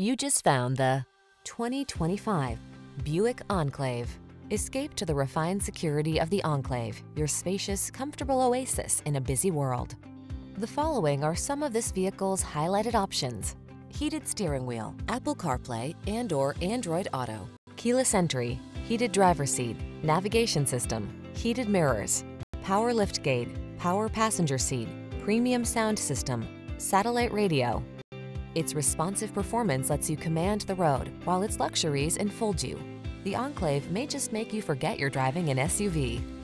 You just found the 2025 Buick Enclave. Escape to the refined security of the Enclave, your spacious, comfortable oasis in a busy world. The following are some of this vehicle's highlighted options. Heated steering wheel, Apple CarPlay and or Android Auto, keyless entry, heated driver seat, navigation system, heated mirrors, power liftgate, power passenger seat, premium sound system, satellite radio. Its responsive performance lets you command the road, while its luxuries enfold you. The Enclave may just make you forget you're driving an SUV.